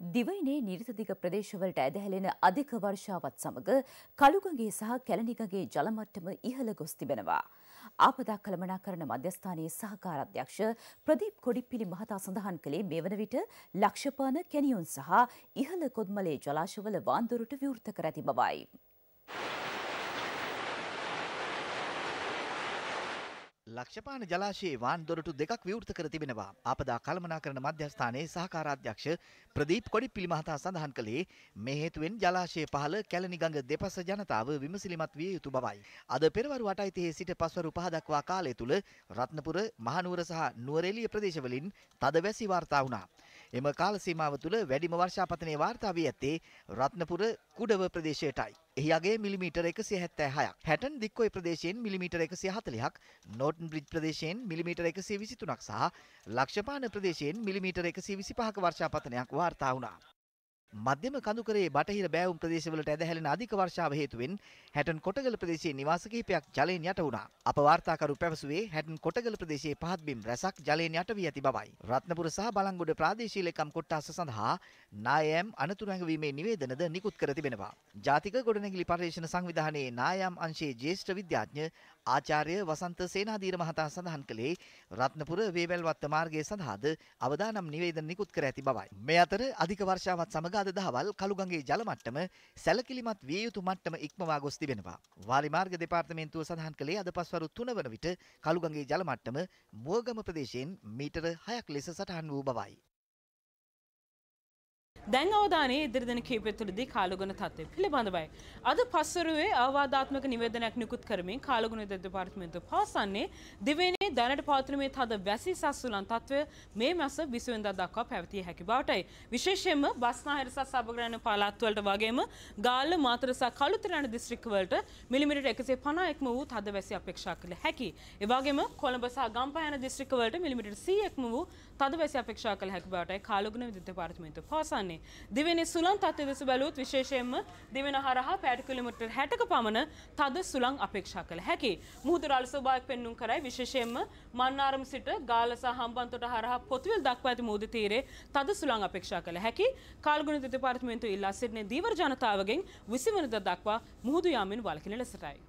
දිවයිනේ නිරිතදිග ප්‍රදේශවලට ඇදහැලෙන අධික වර්ෂාවත් සමග කළුගගේ සහ කැලනිගගේ ජලමට්ටම ඉහළ ගොස් තිබෙනවා. ආපදා කළමනාකරන මධ්‍යස්ථානයේ සහකාරාධ්‍යක්ෂ ප්‍රදීප් කොඩිප්පිලි මහතා සඳහන් කළේ මේ වන විට ලක්ෂපාන කැනියොන් සහ ඉහළ කොද්මලේ ජලාශවල වාන්දුරට විවෘත කර ඇති බවයි. ලක්ෂපාන ජලාශයේ වාන් දොරටු දෙකක් විවෘත කර තිබෙනවා. ආපදා කළමනාකරණ මධ්‍යස්ථානයේ සහකාරාධ්‍යක්ෂ ප්‍රදීප් කොඩිප්පිලි මහතා සඳහන් කළේ මේ හේතුවෙන් ජලාශය පහළ කැලණි ගඟ දෙපස ජනතාව විමසිලිමත් විය යුතු බවයි. අද පෙරවරු 8:30 සිට පස්වරු 5 දක්වා කාලය තුල රත්නපුර, මහනුවර සහ නුවරඑළිය ප්‍රදේශවලින් තද වැසි වාර්තා වුණා. එම කාල සීමාව තුල වැඩිම වර්ෂාපතනයේ වාර්තා වී ඇත්තේ රත්නපුර කුඩව ප්‍රදේශයටයි. එහි අගේ මිලිමීටර් 176ක්. හැටන් දික්කොය ප්‍රදේශයෙන් මිලිමීටර් 140ක්, නෝටන් බ්‍රිජ් ප්‍රදේශයෙන් මිලිමීටර් 123ක් සහ ලක්ෂපාන ප්‍රදේශයෙන් මිලිමීටර් 125ක වර්ෂාපතනයක් වාර්තා වුණා. මධ්‍යම කඳුකරේ බටහිර බෑවුම් ප්‍රදේශවලට ඇදහැලෙන අධික වර්ෂාව හේතුවෙන් හැටන් කොටගල ප්‍රදේශයේ නිවාස කිහිපයක් ජලයෙන් යට වුණා. අප වාර්තාකරු පැවසුවේ හැටන් කොටගල ප්‍රදේශයේ පහත් බිම් රැසක් ජලයෙන් යට වී ඇති බවයි. රත්නපුර සහ බලංගොඩ ප්‍රාදේශීය ලේකම් කොට්ටාස සඳහා නායම් අනතුරු හැඟවීමේ නිවේදනද නිකුත් කර තිබෙනවා. ජාතික ගොඩනැගිලි පර්යේෂණ සංවිධානයේ නායම් අංශයේ ජ්‍යෙෂ්ඨ විද්‍යාඥ ආචාර්ය වසන්ත සේනාධීර මහතා සඳහන් කළේ රත්නපුර වේවැල්වත්ත මාර්ගය සඳහාද අවදානම් නිවේදන නිකුත් කර ඇති බවයි. මේ අතර අධික වර්ෂාවත් සමග අද දහවල් කළුගඟේ ජල මට්ටම සැලකිලිමත් විය යුතු මට්ටම ඉක්මවා ගොස් තිබෙනවා. වාරි මාර්ග දෙපාර්තමේන්තුව සඳහන් කළේ අද පස්වරු 3 වන විට කළුගඟේ ජල මට්ටම මුවගම ප්‍රදේශයෙන් මීටර 6ක් ලෙස සටහන් වූ බවයි. දැන් අවධානයේ ඉදිරි දින කිහිපය තුළදී කාලගුණ තත්ත්වය පිළිබඳවයි. අද පස්වරුවේ අවවාදාත්මක නිවේදනයක් නිකුත් කරමින් කාලගුණ දෙපාර්තමේන්තුව පවසන්නේ දිවයිනේ දැනට පවතින මේ තද වැසි සස්සුලන් තත්ත්වය මේ මාස 20 වෙනිදා දක්වා පැවතිය හැකි බවටයි. විශේෂයෙන්ම බස්නාහිර සහ සබග්‍රාණ පළාත් වලට වගේම ගාල්ල මාතර සහ කළුතර යන දිස්ත්‍රික්ක වලට මිලිමීටර් 150ක්ම වූ තද වැසි අපේක්ෂා කළ හැකි. ඒ වගේම කොළඹ සහ ගම්පහ යන දිස්ත්‍රික්ක වලට මිලිමීටර් 100ක්ම වූ තද වැසි අපේක්ෂා කළ හැකි බවටයි කාලගුණ විද්‍යුත් දෙපාර්තමේන්තුව පවසන්නේ. දිවෙන සුළං තත්ත්වය දෙස බැලුවොත් විශේෂයෙන්ම දිවෙන හරහා පැයට කිලෝමීටර් 60ක පමණ තද සුළං අපේක්ෂා කළ හැකි. මුහුදු රළ ස්වභාවයක් පෙන්눔 කරයි විශේෂයෙන්ම මන්නාරම සිට ගාල සහ හම්බන්තොට හරහා පොතුවිල් දක්වා ඇති මුහුදු තීරයේ තද සුළං අපේක්ෂා කළ හැකි. කාල්ගුණ දෙපාර්තමේන්තුව ඉල්ලා සිටින දීවර ජනතාවගෙන් 20 වෙනිදා දක්වා මුහුදු යාමෙන් වළකින ලෙසටයි.